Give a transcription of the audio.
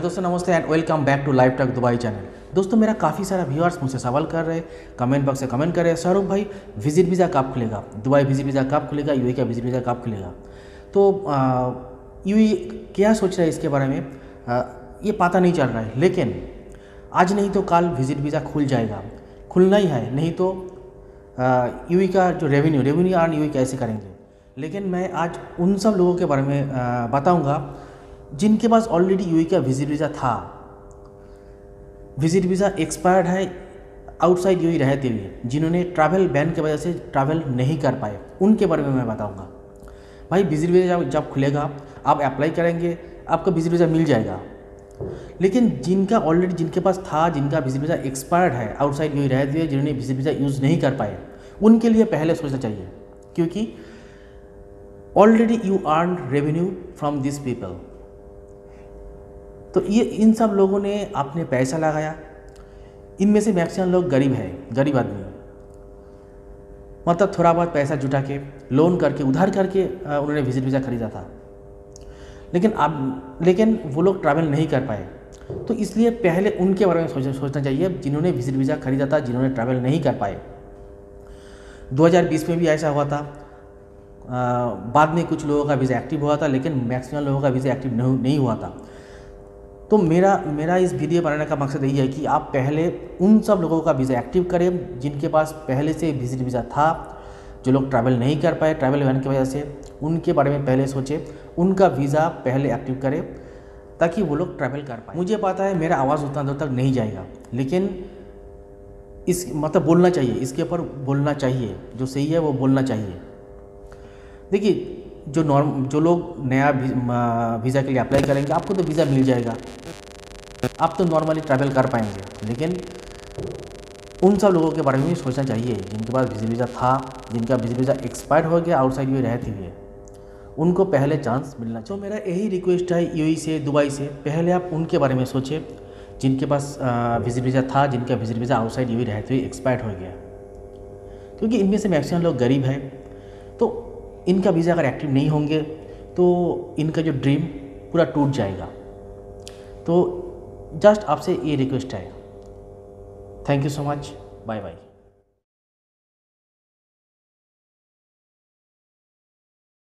Hello दोस्तों नमस्ते and welcome back to live talk Dubai channel दोस्तों मेरा काफ़ी सारा व्यूअर्स मुझसे सवाल कर रहे कमेंट बॉक्स से कमेंट कर रहे हैं। शाहरुख भाई विज़िट वीज़ा कब खुलेगा? दुबई विज़िट वीज़ा कब खुलेगा? यूए का विज़िट वीज़ा कब खुलेगा? तो यू क्या सोच रहा है इसके बारे में? आ, ये पता नहीं चल रहा है। लेकिन आज नहीं तो कल विज़िट वीज़ा खुल जाएगा। खुलना ही है नहीं तो यू का जो रेवेन्यू रेवेन्यू अर्न यूई कैसे करेंगे? लेकिन मैं आज उन सब लोगों के बारे में बताऊँगा। जिनके पास ऑलरेडी यूए का विज़िट वीज़ा था। विज़िट वीज़ा एक्सपायर्ड है आउटसाइड यूई रहते हुए, जिन्होंने ट्रैवल बैन की वजह से ट्रैवल नहीं कर पाए। उनके बारे में मैं बताऊँगा। भाई विज़िट वीज़ा जब खुलेगा, आप अप्लाई करेंगे, आपका विज़िट वीज़ा मिल जाएगा। लेकिन जिनका ऑलरेडी जिनके पास था, जिनका विज़िट वीज़ा एक्सपायर्ड है आउटसाइड यूई रहते हुए, जिन्होंने विज़िट वीज़ा यूज़ नहीं कर पाए, उनके लिए पहले सोचना चाहिए। क्योंकि already you earn revenue from this people तो ये इन सब लोगों ने अपने पैसा लगाया। इनमें से मैक्सिमम लोग गरीब हैं गरीब आदमी। मतलब थोड़ा बहुत पैसा जुटा के लोन करके उधार करके उन्होंने विज़िट वीज़ा खरीदा था। लेकिन अब लेकिन वो लोग ट्रैवल नहीं कर पाए। तो इसलिए पहले उनके बारे में सोचना सोचना चाहिए जिन्होंने विज़िट वीज़ा खरीदा था जिन्होंने ट्रैवल नहीं कर पाए। 2020 में भी ऐसा हुआ था। आ, बाद में कुछ लोगों का वीज़ा एक्टिव हुआ था लेकिन मैक्सिमम लोगों का वीज़ा एक्टिव नहीं हुआ था। तो मेरा मेरा इस वीडियो बनाने का मकसद यही है कि आप पहले उन सब लोगों का वीज़ा एक्टिव करें जिनके पास पहले से विज़िट वीज़ा था, जो लोग ट्रैवल नहीं कर पाए, ट्रैवल बैन की वजह से, उनके बारे में पहले सोचें, उनका वीज़ा पहले एक्टिव करें, ताकि वो लोग ट्रैवल कर पाए। मुझे पता है मेरा आवाज़ उतना दूर तक नहीं जाएगा, लेकिन इस मतलब बोलना चाहिए, इसके ऊपर बोलना चाहिए, जो सही है वो बोलना चाहिए। देखिए जो नॉर्म जो लोग नया वीज़ा के लिए अप्लाई करेंगे, आपको तो वीज़ा मिल जाएगा। आप तो नॉर्मली ट्रैवल कर पाएँगे। लेकिन उन सब लोगों के बारे में भी सोचना चाहिए। जिनके पास विज़िट वीज़ा था, जिनका विज़िट वीज़ा एक्सपायर हो गया आउटसाइड में रहते हुए, उनको पहले चांस मिलना चाहिए। तो मेरा यही रिक्वेस्ट है यू से, दुबई से। पहले आप उनके बारे में सोचें। जिनके पास विज़िट वीज़ा था, जिनका विज़िट वीज़ा आउटसाइड यू रहते हुए एक्सपायर्ड हो गया। क्योंकि इनमें से मैक्सिमम लोग गरीब हैं। तो इनका वीज़ा अगर एक्टिव नहीं होंगे तो इनका जो ड्रीम पूरा टूट जाएगा। तो जस्ट आपसे ये रिक्वेस्ट है। Thank you so much bye bye